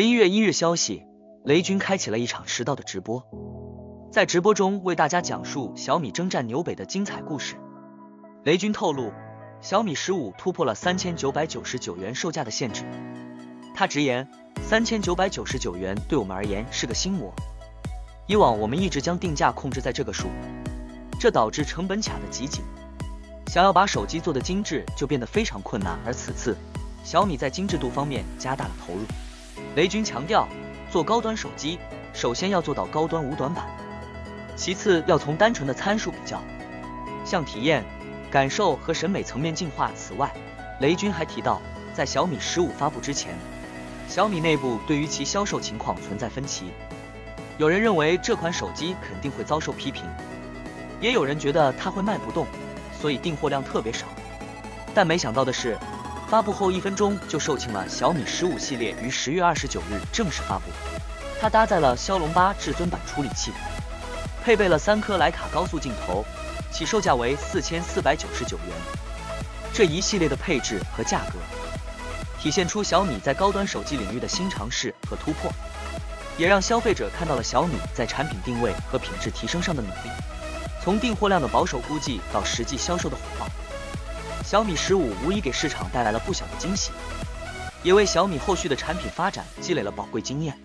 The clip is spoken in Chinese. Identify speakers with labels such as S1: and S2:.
S1: 十一月一日消息，雷军开启了一场迟到的直播，在直播中为大家讲述小米征战纽北的精彩故事。雷军透露，小米十五突破了三千九百九十九元售价的限制。他直言，三千九百九十九元对我们而言是个心魔。以往我们一直将定价控制在这个数，这导致成本卡得极紧，想要把手机做得精致就变得非常困难。而此次，小米在精致度方面加大了投入。雷军强调，做高端手机，首先要做到高端无短板，其次要从单纯的参数比较，向体验、感受和审美层面进化。此外，雷军还提到，在小米十五发布之前，小米内部对于其销售情况存在分歧。有人认为这款手机肯定会遭受批评，也有人觉得它会卖不动，所以订货量特别少。但没想到的是，发布后一分钟就售罄了。小米十五系列于十月二十九日正式发布，它搭载了骁龙八至尊版处理器，配备了三颗徕卡高速镜头，起售价为四千四百九十九元。这一系列的配置和价格，体现出小米在高端手机领域的新尝试和突破。也让消费者看到了小米在产品定位和品质提升上的努力。从订货量的保守估计到实际销售的火爆，小米十五无疑给市场带来了不小的惊喜，也为小米后续的产品发展积累了宝贵经验。